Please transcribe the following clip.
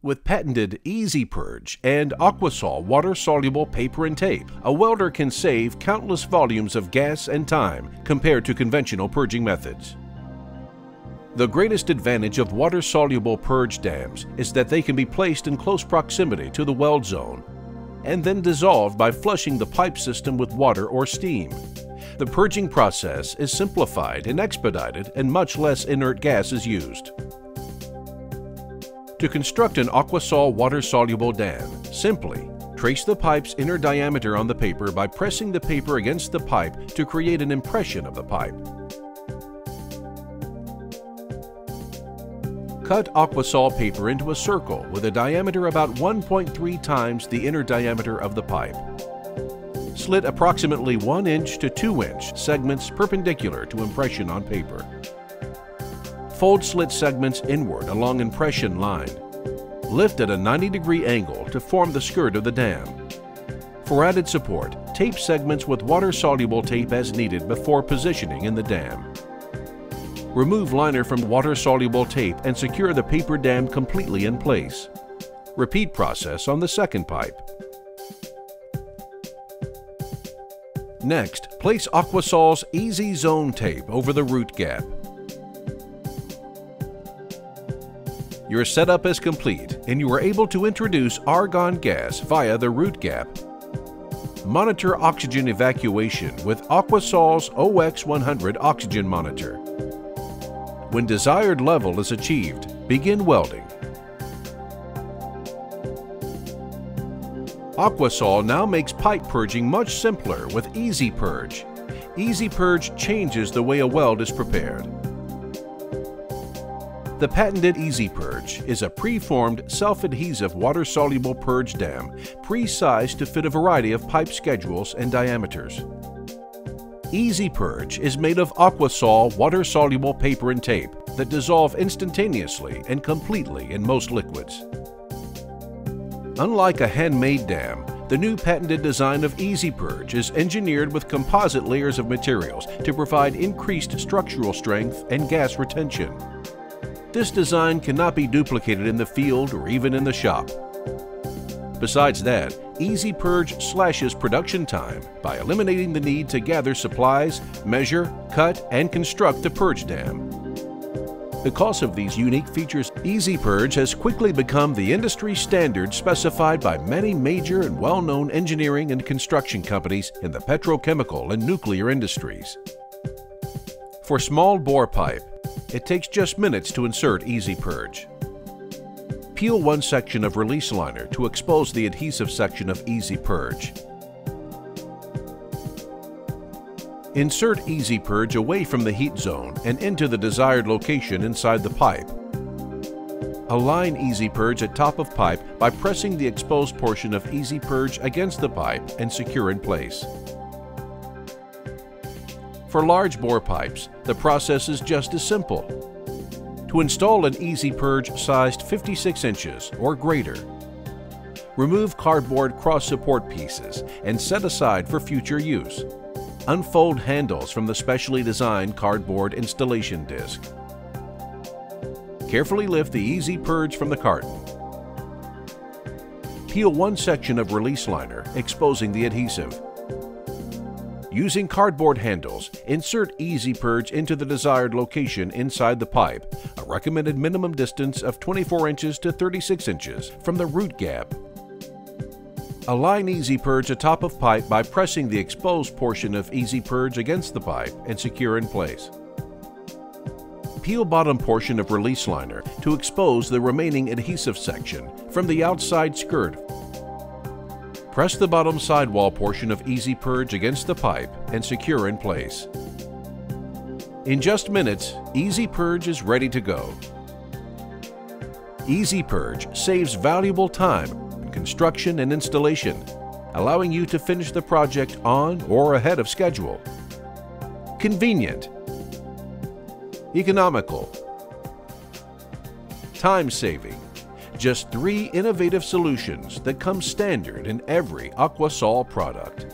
With patented EZ Purge and Aquasol water-soluble paper and tape, a welder can save countless volumes of gas and time compared to conventional purging methods. The greatest advantage of water-soluble purge dams is that they can be placed in close proximity to the weld zone and then dissolved by flushing the pipe system with water or steam. The purging process is simplified and expedited and much less inert gas is used. To construct an Aquasol water-soluble dam, simply trace the pipe's inner diameter on the paper by pressing the paper against the pipe to create an impression of the pipe. Cut Aquasol paper into a circle with a diameter about 1.3 times the inner diameter of the pipe. Slit approximately 1 inch to 2 inch segments perpendicular to impression on paper. Fold slit segments inward along impression line. Lift at a 90 degree angle to form the skirt of the dam. For added support, tape segments with water-soluble tape as needed before positioning in the dam. Remove liner from water-soluble tape and secure the paper dam completely in place. Repeat process on the second pipe. Next, place Aquasol's EZ Zone tape over the root gap. Your setup is complete and you are able to introduce argon gas via the root gap. Monitor oxygen evacuation with Aquasol's OX100 oxygen monitor. When desired level is achieved, begin welding. Aquasol now makes pipe purging much simpler with EZ Purge. EZ Purge changes the way a weld is prepared. The patented EZ Purge is a pre-formed, self-adhesive water-soluble purge dam, pre-sized to fit a variety of pipe schedules and diameters. EZ Purge is made of Aquasol water-soluble paper and tape that dissolve instantaneously and completely in most liquids. Unlike a handmade dam, the new patented design of EZ Purge is engineered with composite layers of materials to provide increased structural strength and gas retention. This design cannot be duplicated in the field or even in the shop. Besides that, EZ Purge slashes production time by eliminating the need to gather supplies, measure, cut, and construct the purge dam. Because of these unique features, EZ Purge has quickly become the industry standard specified by many major and well-known engineering and construction companies in the petrochemical and nuclear industries. For small bore pipe, it takes just minutes to insert EZ Purge. Peel one section of release liner to expose the adhesive section of EZ Purge. Insert EZ Purge away from the heat zone and into the desired location inside the pipe. Align EZ Purge at top of pipe by pressing the exposed portion of EZ Purge against the pipe and secure in place. For large bore pipes, the process is just as simple. To install an EZ Purge sized 56 inches or greater, remove cardboard cross support pieces and set aside for future use. Unfold handles from the specially designed cardboard installation disc. Carefully lift the EZ Purge from the carton. Peel one section of release liner, exposing the adhesive. Using cardboard handles, insert EZ Purge into the desired location inside the pipe, a recommended minimum distance of 24 inches to 36 inches from the root gap. Align EZ Purge atop of pipe by pressing the exposed portion of EZ Purge against the pipe and secure in place. Peel bottom portion of release liner to expose the remaining adhesive section from the outside skirt Press the bottom sidewall portion of EZ Purge against the pipe and secure in place. In just minutes, EZ Purge is ready to go. EZ Purge saves valuable time in construction and installation, allowing you to finish the project on or ahead of schedule. Convenient, economical, time-saving, just three innovative solutions that come standard in every Aquasol product.